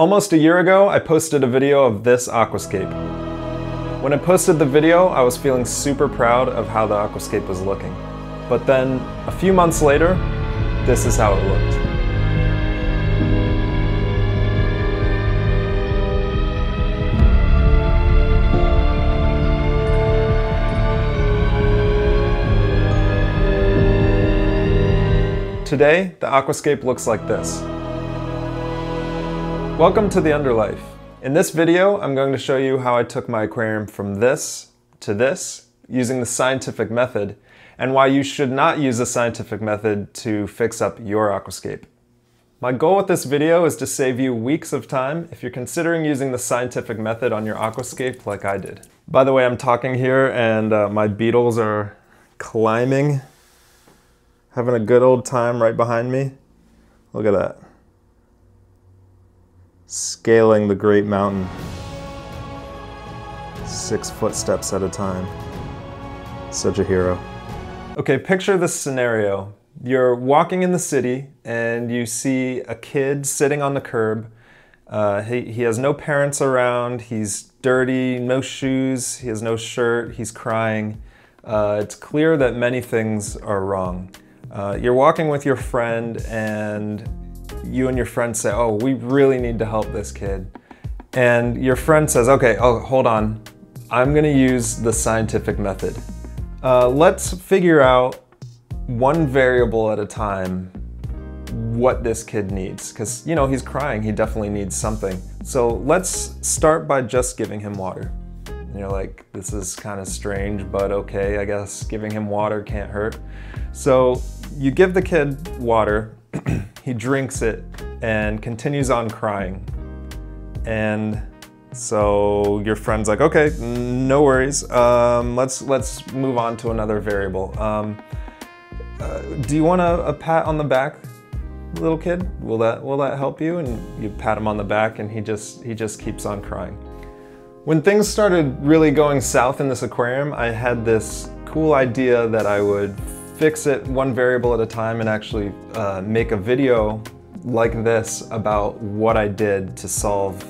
Almost a year ago, I posted a video of this aquascape. When I posted the video, I was feeling super proud of how the aquascape was looking. But then, a few months later, this is how it looked. Today, the aquascape looks like this. Welcome to the UNDR Life. In this video, I'm going to show you how I took my aquarium from this to this using the scientific method and why you should not use the scientific method to fix up your aquascape. My goal with this video is to save you weeks of time if you're considering using the scientific method on your aquascape like I did. By the way, I'm talking here and uh, my beetles are climbing having a good old time right behind me. Look at that. Scaling the great mountain. Six footsteps at a time. Such a hero. Okay, picture this scenario. You're walking in the city and you see a kid sitting on the curb. Uh, he, he has no parents around, he's dirty, no shoes, he has no shirt, he's crying. Uh, it's clear that many things are wrong. Uh, you're walking with your friend and you and your friend say, oh, we really need to help this kid. And your friend says, okay, oh, hold on. I'm gonna use the scientific method. Uh, let's figure out one variable at a time what this kid needs because you know he's crying he definitely needs something so let's start by just giving him water and you're like this is kind of strange but okay i guess giving him water can't hurt so you give the kid water, he drinks it and continues on crying. And so your friend's like, okay, no worries. Um, let's let's move on to another variable. Um, uh, do you want a, a, pat on the back, little kid? Will that will that help you? And you pat him on the back, and he just he just keeps on crying. When things started really going south in this aquarium, I had this cool idea that I would fix it one variable at a time and actually uh, make a video like this about what I did to solve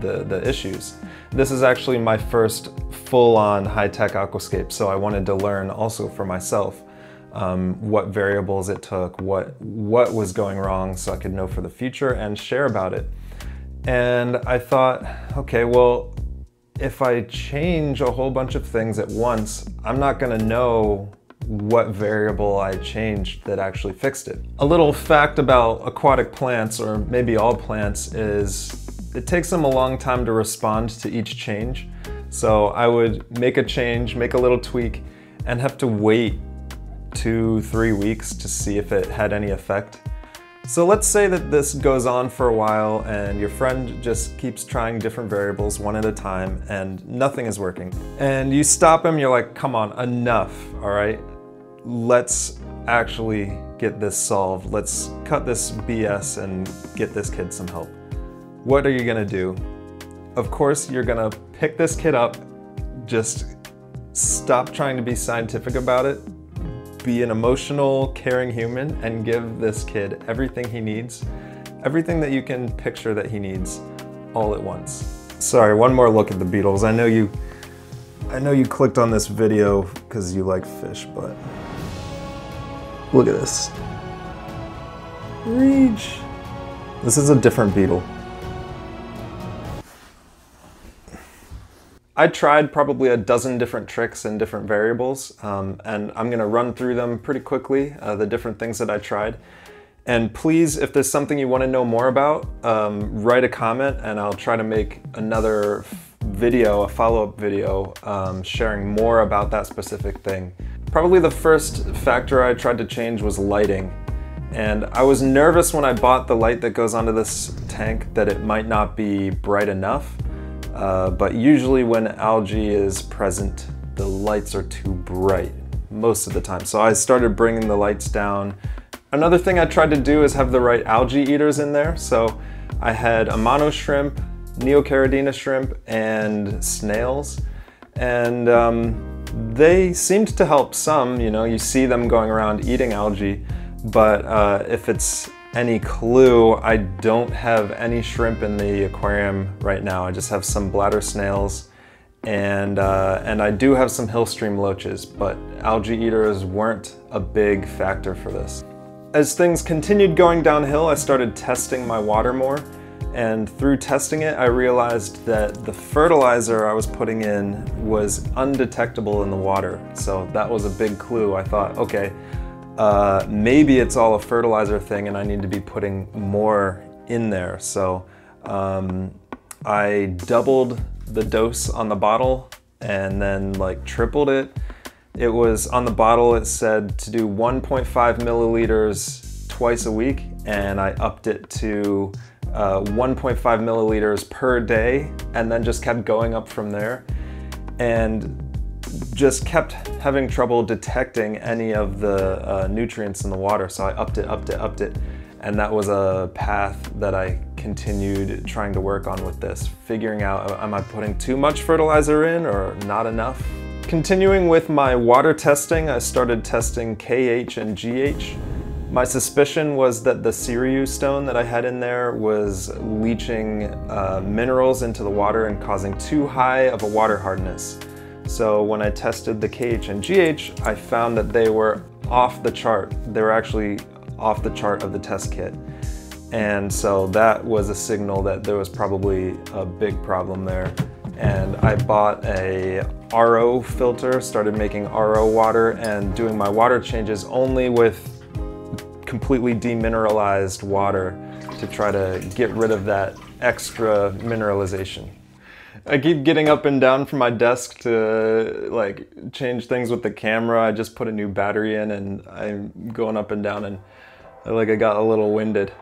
the, the issues. This is actually my first full-on high-tech aquascape, so I wanted to learn also for myself um, what variables it took, what, what was going wrong so I could know for the future and share about it. And I thought, okay, well, if I change a whole bunch of things at once, I'm not gonna know what variable I changed that actually fixed it. A little fact about aquatic plants, or maybe all plants, is it takes them a long time to respond to each change. So I would make a change, make a little tweak, and have to wait two, three weeks to see if it had any effect. So let's say that this goes on for a while and your friend just keeps trying different variables one at a time and nothing is working. And you stop him, you're like, come on, enough, all right? Let's actually get this solved. Let's cut this BS and get this kid some help. What are you gonna do? Of course, you're gonna pick this kid up, just stop trying to be scientific about it, be an emotional, caring human, and give this kid everything he needs, everything that you can picture that he needs all at once. Sorry, one more look at the beetles. I know you I know you clicked on this video because you like fish, but Look at this. Reach. This is a different beetle. I tried probably a dozen different tricks and different variables, um, and I'm gonna run through them pretty quickly, uh, the different things that I tried. And please, if there's something you wanna know more about, um, write a comment and I'll try to make another video, a follow-up video, um, sharing more about that specific thing. Probably the first factor I tried to change was lighting. And I was nervous when I bought the light that goes onto this tank that it might not be bright enough. Uh, but usually when algae is present, the lights are too bright most of the time. So I started bringing the lights down. Another thing I tried to do is have the right algae eaters in there. So I had Amano shrimp, Neocaridina shrimp, and snails. And um, they seemed to help some, you know, you see them going around eating algae, but uh, if it's any clue, I don't have any shrimp in the aquarium right now. I just have some bladder snails and, uh, and I do have some hillstream loaches, but algae eaters weren't a big factor for this. As things continued going downhill, I started testing my water more and through testing it, I realized that the fertilizer I was putting in was undetectable in the water. So that was a big clue. I thought, okay, uh, maybe it's all a fertilizer thing and I need to be putting more in there. So um, I doubled the dose on the bottle and then like tripled it. It was on the bottle, it said to do 1.5 milliliters twice a week and I upped it to uh, 1.5 milliliters per day and then just kept going up from there and just kept having trouble detecting any of the uh, nutrients in the water. So I upped it, upped it, upped it. And that was a path that I continued trying to work on with this, figuring out am I putting too much fertilizer in or not enough? Continuing with my water testing, I started testing KH and GH. My suspicion was that the Seiryu stone that I had in there was leaching uh, minerals into the water and causing too high of a water hardness. So when I tested the KH and GH, I found that they were off the chart. They were actually off the chart of the test kit. And so that was a signal that there was probably a big problem there. And I bought a RO filter, started making RO water and doing my water changes only with completely demineralized water to try to get rid of that extra mineralization. I keep getting up and down from my desk to like change things with the camera. I just put a new battery in and I'm going up and down and like I got a little winded.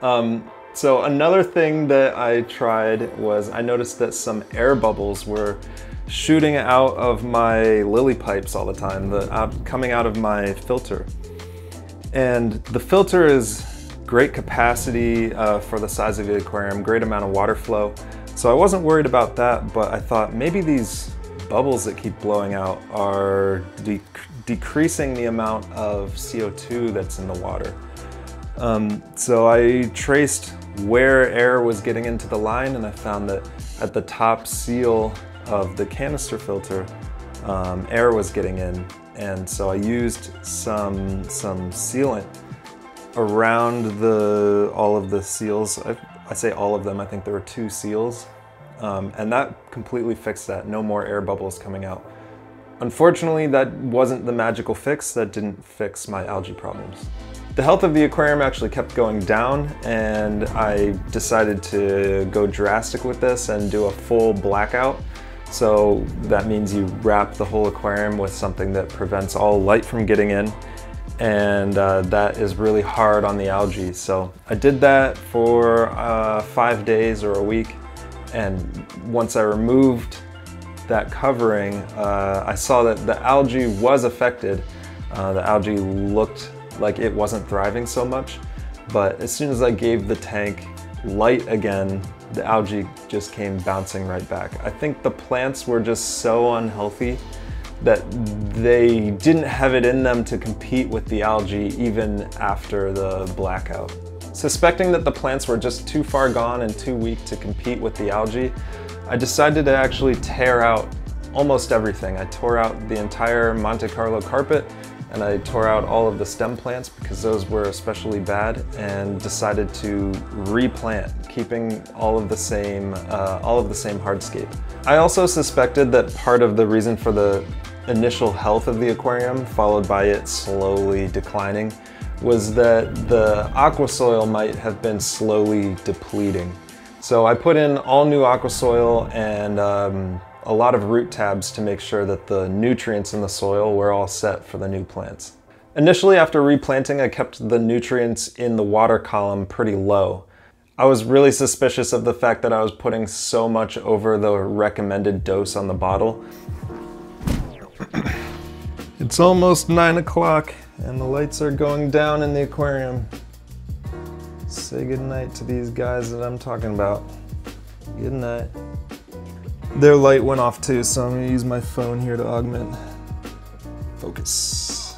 Um, so another thing that I tried was I noticed that some air bubbles were shooting out of my lily pipes all the time, the, out, coming out of my filter. And the filter is great capacity uh, for the size of the aquarium, great amount of water flow. So I wasn't worried about that, but I thought maybe these bubbles that keep blowing out are de decreasing the amount of CO2 that's in the water. Um, so I traced where air was getting into the line and I found that at the top seal of the canister filter, um, air was getting in and so I used some, some sealant around the, all of the seals. I, I say all of them, I think there were two seals. Um, and that completely fixed that, no more air bubbles coming out. Unfortunately, that wasn't the magical fix, that didn't fix my algae problems. The health of the aquarium actually kept going down and I decided to go drastic with this and do a full blackout. So that means you wrap the whole aquarium with something that prevents all light from getting in and uh, that is really hard on the algae. So I did that for uh, five days or a week and once I removed that covering, uh, I saw that the algae was affected. Uh, the algae looked like it wasn't thriving so much, but as soon as I gave the tank light again, the algae just came bouncing right back. I think the plants were just so unhealthy that they didn't have it in them to compete with the algae even after the blackout. Suspecting that the plants were just too far gone and too weak to compete with the algae, I decided to actually tear out almost everything. I tore out the entire Monte Carlo carpet and I tore out all of the stem plants because those were especially bad and decided to replant, keeping all of the same, uh, all of the same hardscape. I also suspected that part of the reason for the initial health of the aquarium, followed by it slowly declining, was that the aqua soil might have been slowly depleting. So I put in all new aqua soil and um, a lot of root tabs to make sure that the nutrients in the soil were all set for the new plants. Initially after replanting, I kept the nutrients in the water column pretty low. I was really suspicious of the fact that I was putting so much over the recommended dose on the bottle. it's almost nine o'clock and the lights are going down in the aquarium. Say goodnight to these guys that I'm talking about. Good night. Their light went off too, so I'm gonna use my phone here to augment. Focus.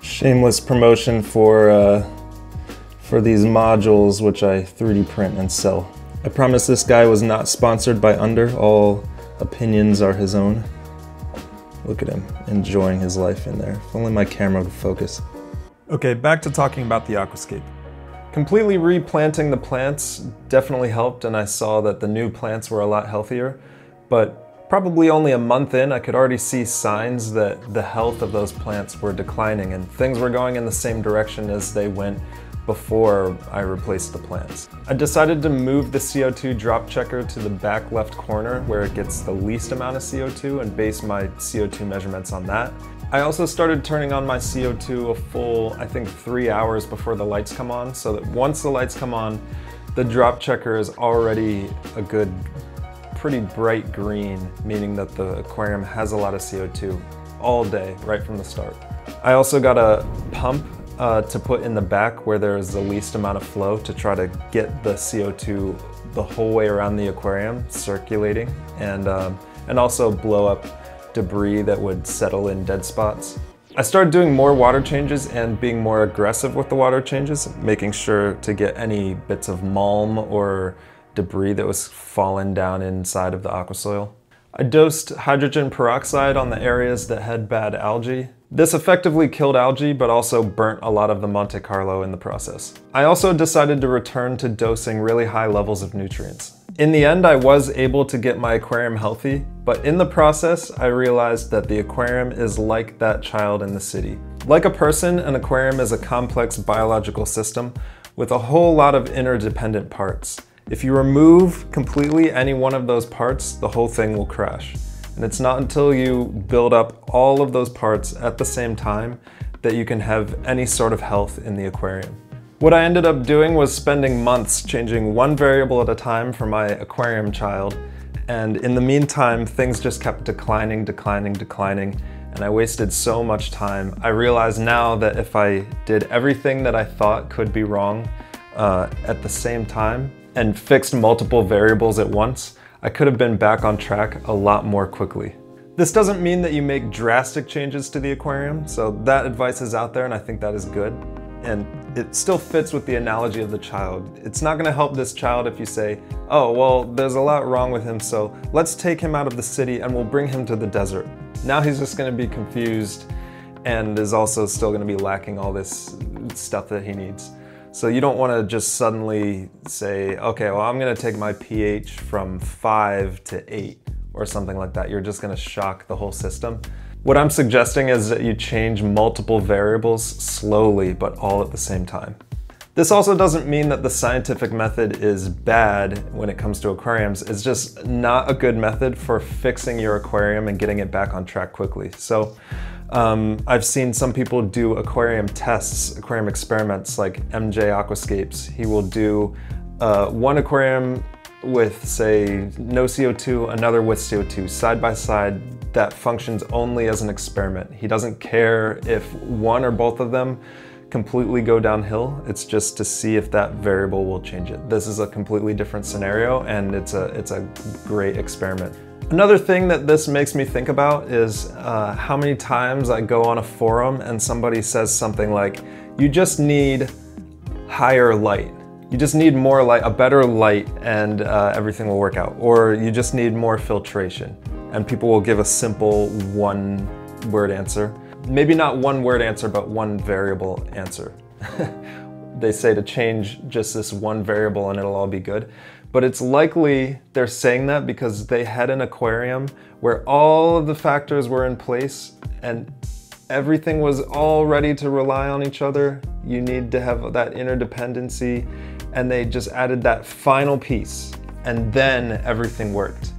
Shameless promotion for uh, for these modules which I 3D print and sell. I promise this guy was not sponsored by UNDR, all opinions are his own. Look at him, enjoying his life in there. If only my camera would focus. Okay, back to talking about the aquascape. Completely replanting the plants definitely helped and I saw that the new plants were a lot healthier, but probably only a month in I could already see signs that the health of those plants were declining and things were going in the same direction as they went before I replaced the plants. I decided to move the CO2 drop checker to the back left corner where it gets the least amount of CO2 and base my CO2 measurements on that. I also started turning on my CO2 a full, I think three hours before the lights come on so that once the lights come on, the drop checker is already a good, pretty bright green, meaning that the aquarium has a lot of CO2 all day, right from the start. I also got a pump uh, to put in the back where there is the least amount of flow to try to get the CO2 the whole way around the aquarium circulating and, um, and also blow up debris that would settle in dead spots. I started doing more water changes and being more aggressive with the water changes, making sure to get any bits of mulm or debris that was fallen down inside of the aquasoil. I dosed hydrogen peroxide on the areas that had bad algae. This effectively killed algae, but also burnt a lot of the Monte Carlo in the process. I also decided to return to dosing really high levels of nutrients. In the end, I was able to get my aquarium healthy, but in the process, I realized that the aquarium is like that child in the city. Like a person, an aquarium is a complex biological system with a whole lot of interdependent parts. If you remove completely any one of those parts, the whole thing will crash. And it's not until you build up all of those parts at the same time that you can have any sort of health in the aquarium. What I ended up doing was spending months changing one variable at a time for my aquarium child. And in the meantime, things just kept declining, declining, declining. And I wasted so much time. I realize now that if I did everything that I thought could be wrong uh, at the same time, and fixed multiple variables at once, I could have been back on track a lot more quickly. This doesn't mean that you make drastic changes to the aquarium, so that advice is out there and I think that is good. And it still fits with the analogy of the child. It's not gonna help this child if you say, oh, well, there's a lot wrong with him, so let's take him out of the city and we'll bring him to the desert. Now he's just gonna be confused and is also still gonna be lacking all this stuff that he needs. So you don't want to just suddenly say, okay, well, I'm going to take my pH from 5 to 8 or something like that. You're just going to shock the whole system. What I'm suggesting is that you change multiple variables slowly, but all at the same time. This also doesn't mean that the scientific method is bad when it comes to aquariums. It's just not a good method for fixing your aquarium and getting it back on track quickly. So um, I've seen some people do aquarium tests, aquarium experiments like MJ Aquascapes. He will do uh, one aquarium with say no CO2, another with CO2, side by side that functions only as an experiment. He doesn't care if one or both of them completely go downhill. It's just to see if that variable will change it. This is a completely different scenario and it's a, it's a great experiment. Another thing that this makes me think about is uh, how many times I go on a forum and somebody says something like, you just need higher light. You just need more light, a better light, and uh, everything will work out. Or you just need more filtration. And people will give a simple one word answer. Maybe not one word answer, but one variable answer. they say to change just this one variable and it'll all be good but it's likely they're saying that because they had an aquarium where all of the factors were in place and everything was all ready to rely on each other. You need to have that interdependency and they just added that final piece and then everything worked.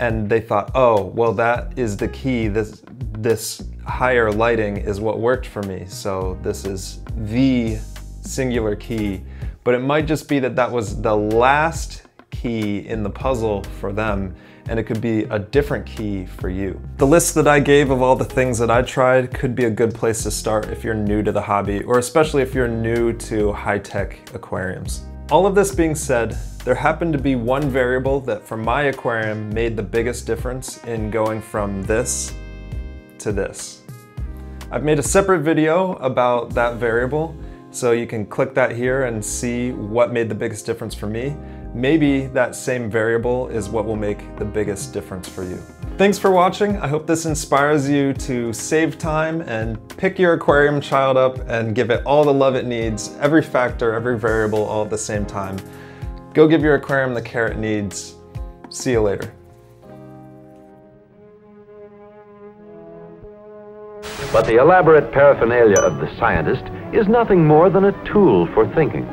And they thought, oh, well, that is the key. This, this higher lighting is what worked for me. So this is the singular key but it might just be that that was the last key in the puzzle for them and it could be a different key for you. The list that I gave of all the things that I tried could be a good place to start if you're new to the hobby or especially if you're new to high-tech aquariums. All of this being said, there happened to be one variable that for my aquarium made the biggest difference in going from this to this. I've made a separate video about that variable So you can click that here and see what made the biggest difference for me. Maybe that same variable is what will make the biggest difference for you. Thanks for watching. I hope this inspires you to save time and pick your aquarium child up and give it all the love it needs, every factor, every variable, all at the same time. Go give your aquarium the care it needs. See you later. But the elaborate paraphernalia of the scientist is nothing more than a tool for thinking.